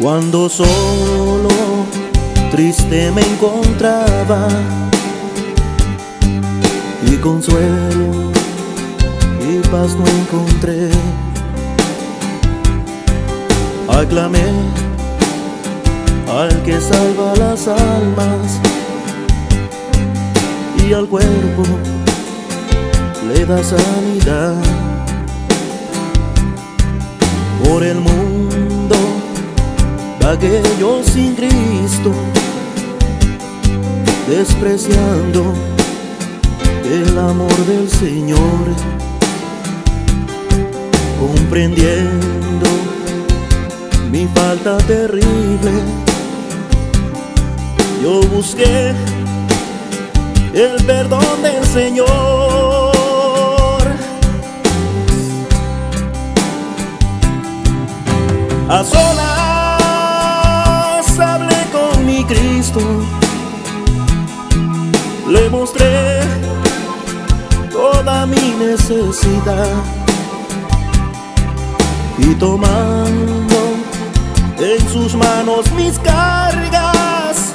Cuando solo, triste me encontraba y consuelo y paz no encontré. Aclamé al que salva las almas y al cuerpo le da sanidad por el mundo yo sin Cristo despreciando el amor del Señor comprendiendo mi falta terrible yo busqué el perdón del Señor. Le mostré toda mi necesidad y tomando en sus manos mis cargas,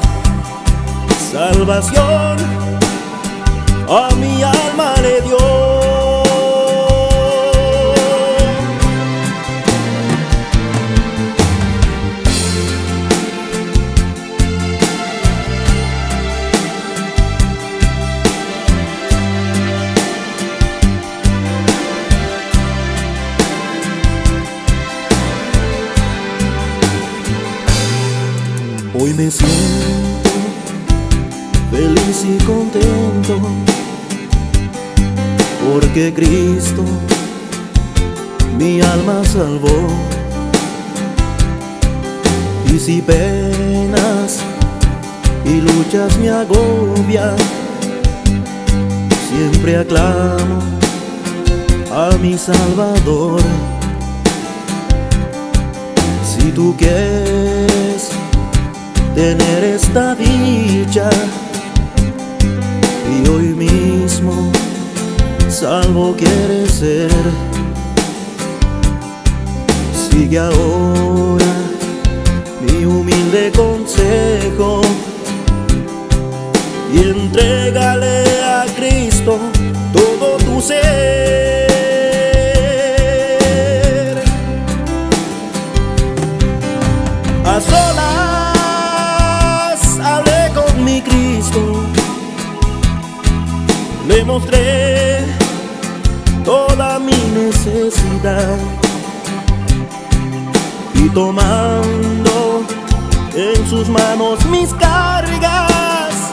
salvación a mi alma le dio. Hoy me siento feliz y contento porque Cristo mi alma salvó. Y si penas y luchas me agobian, siempre aclamo a mi Salvador. Si tú quieres tener esta dicha y hoy mismo salvo quiere ser. Sigue ahora mi humilde consejo y entrégale a Cristo todo tu ser. Mostré toda mi necesidad y tomando en sus manos mis cargas,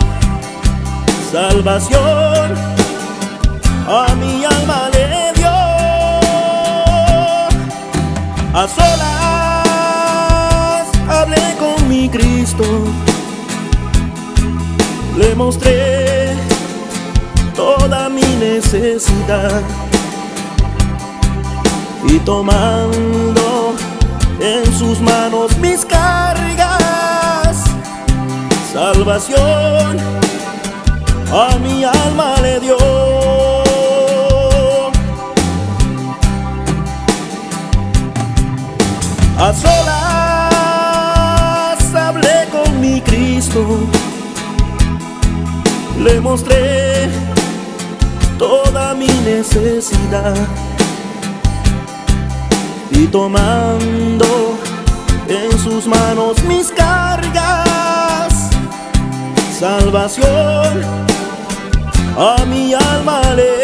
salvación a mi alma le dio. A solas hablé con mi Cristo, le mostré toda mi necesidad y tomando en sus manos mis cargas, salvación a mi alma le dio. A solas hablé con mi Cristo, le mostré toda mi necesidad. Y tomando en sus manos mis cargas, salvación a mi alma le